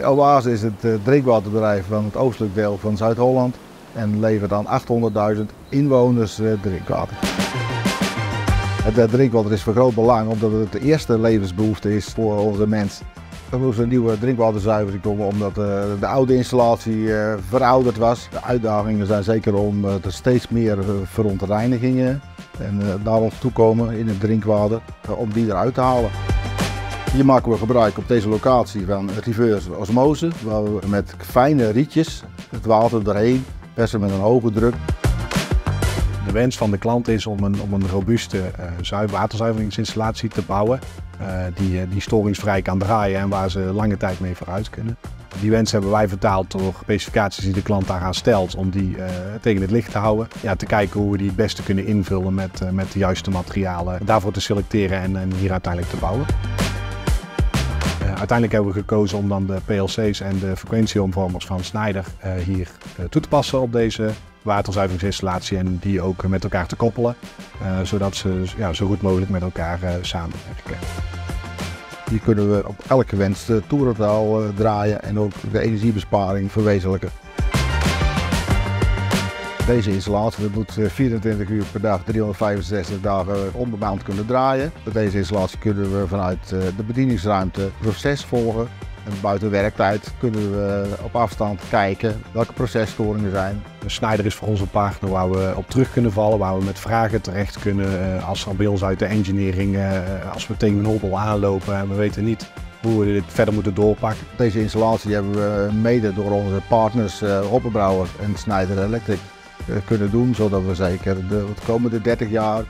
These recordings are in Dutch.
Elwaze is het drinkwaterbedrijf van het oostelijk deel van Zuid-Holland en levert aan 800.000 inwoners drinkwater. Het drinkwater is van groot belang omdat het de eerste levensbehoefte is voor onze mens. Er moest een nieuwe drinkwaterzuivering komen omdat de oude installatie verouderd was. De uitdagingen zijn zeker om er steeds meer verontreinigingen en ons toekomen in het drinkwater om die eruit te halen. Hier maken we gebruik op deze locatie van reverse osmose, waar we met fijne rietjes het water doorheen persen met een hoge druk. De wens van de klant is om een, om een robuuste uh, waterzuiveringsinstallatie te bouwen uh, die, die storingsvrij kan draaien en waar ze lange tijd mee vooruit kunnen. Die wens hebben wij vertaald door specificaties die de klant daaraan stelt om die tegen het licht te houden. Ja, te kijken hoe we die het beste kunnen invullen met, met de juiste materialen. Daarvoor te selecteren en, en hier uiteindelijk te bouwen. Uiteindelijk hebben we gekozen om dan de PLC's en de frequentieomvormers van Schneider uh, hier uh, toe te passen op deze waterzuiveringsinstallatie en die ook met elkaar te koppelen, uh, zodat ze ja, zo goed mogelijk met elkaar samenwerken. Hier kunnen we op elke wens de toerentaal draaien en ook de energiebesparing verwezenlijken. Deze installatie moet 24 uur per dag, 365 dagen onbemand kunnen draaien. Met deze installatie kunnen we vanuit de bedieningsruimte proces volgen. En buiten werktijd kunnen we op afstand kijken welke processtoringen zijn. Schneider is voor ons een partner waar we op terug kunnen vallen, waar we met vragen terecht kunnen. Als er bij ons uit de engineering, als we tegen een hobbel aanlopen en we weten niet hoe we dit verder moeten doorpakken. Deze installatie hebben we mede door onze partners Hoppenbrouwer en Schneider Electric kunnen doen, zodat we zeker de komende 30 jaar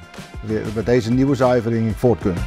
met deze nieuwe zuivering voort kunnen.